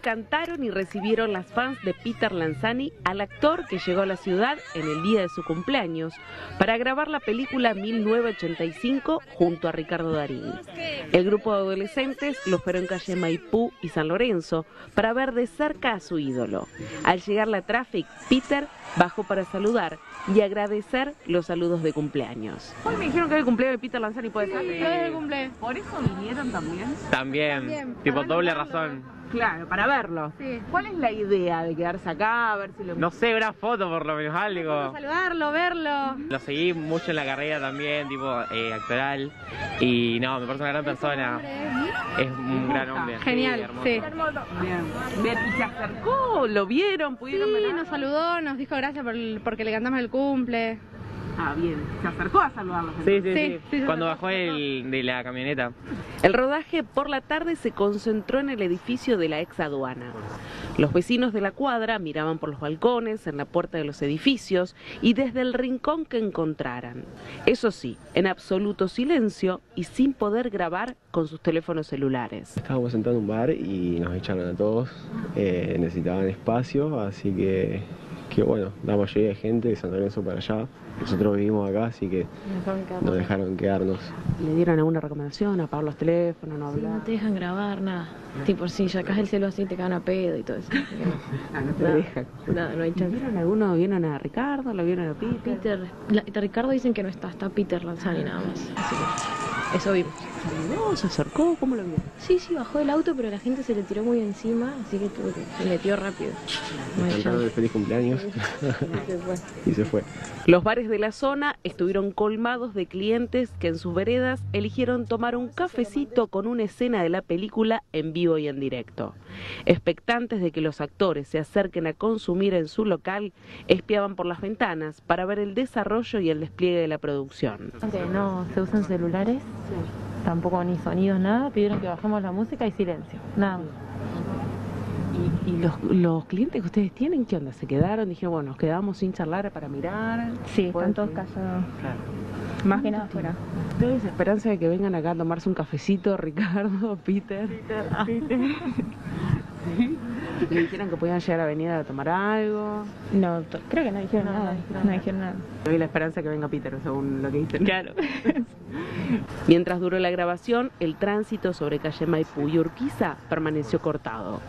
cantaron y recibieron las fans de Peter Lanzani al actor que llegó a la ciudad en el día de su cumpleaños para grabar la película 1985 junto a Ricardo Darín. El grupo de adolescentes lo esperó en calle Maipú y San Lorenzo para ver de cerca a su ídolo. Al llegar la Traffic, Peter bajó para saludar y agradecer los saludos de cumpleaños. Hoy me dijeron que era el cumpleaños de Peter Lanzani, ¿puede ser? Sí, es el cumpleaños. ¿Por eso vinieron también? También, También, tipo doble verlo. razón. Claro, para verlo. Sí. ¿Cuál es la idea de quedarse acá a ver si lo... No sé, una foto por lo menos, algo. saludarlo, verlo. Lo seguí mucho en la carrera también, tipo eh, actoral. Y no, me parece una gran persona. Es un gran hombre. sí, Genial, hermoso. sí. Bien. Bien, ¿Y se acercó? ¿Lo vieron? ¿Pudieron Sí, ver? nos saludó, nos dijo gracias por el- porque le cantamos el cumple. Ah, bien. Se acercó a saludarlos. Sí, sí, Sí, sí. Cuando bajó el, de la camioneta. El rodaje por la tarde se concentró en el edificio de la ex aduana. Los vecinos de la cuadra miraban por los balcones, en la puerta de los edificios y desde el rincón que encontraran. Eso sí, en absoluto silencio y sin poder grabar con sus teléfonos celulares. Estábamos sentados en un bar y nos echaron a todos. Eh, necesitaban espacio, así que, que bueno, la mayoría de gente de San Lorenzo para allá. Nosotros vivimos acá, así que nos dejaron quedarnos. ¿Le dieron alguna recomendación? ¿Apagar los teléfonos? ¿No Sí, hablar? no te dejan grabar nada. Tipo, si sacas el celo así te cagan a pedo y todo eso. Ah, no te Nada. dejan. Nada, no hay chance. ¿Vieron alguno? ¿Vieron a Ricardo? ¿Lo vieron a Peter? Peter, la- de Ricardo dicen que no está, está Peter Lanzani nada más. Así que eso vimos. ¿Saludó? ¿Se acercó? ¿Cómo lo vieron? Sí, sí, bajó del auto, pero la gente se le tiró muy encima, así que tuvo que se metió rápido. Cantaron el feliz cumpleaños Se fue. y se fue. Los bares de la zona estuvieron colmados de clientes que en sus veredas eligieron tomar un cafecito con una escena de la película en vivo y en directo. Expectantes de que los actores se acerquen a consumir en su local, espiaban por las ventanas para ver el desarrollo y el despliegue de la producción. No se usan celulares, tampoco ni sonidos, nada. Pidieron que bajemos la música y silencio, nada más. ¿Y, y los, los clientes que ustedes tienen qué onda? ¿Se quedaron? Dijeron, bueno, nos quedamos sin charlar para mirar. Sí, ¿Pueden están todos seguir? callados. Más que nada afuera. ¿Tienes esperanza de que vengan acá a tomarse un cafecito, Ricardo, Peter? ¿Sí? ¿Le dijeron que podían llegar a venir a tomar algo? No, creo que no dijeron No, no nada. No nada. dijeron nada. Doy la esperanza de que venga Peter, según lo que dicen. Claro. Mientras duró la grabación, el tránsito sobre calle Maipú y Urquiza permaneció cortado.